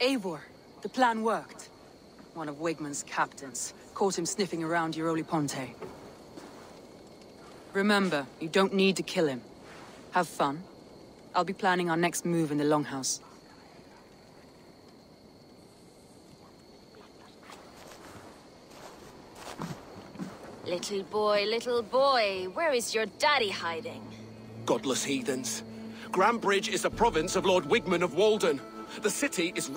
Eivor, the plan worked. One of Wigmund's captains. Caught him sniffing around Duroliponte. Remember, you don't need to kill him. Have fun. I'll be planning our next move in the Longhouse. Little boy, little boy, where is your daddy hiding? Godless heathens. Grantebridge is the province of Lord Wigman of Walden. The city is right...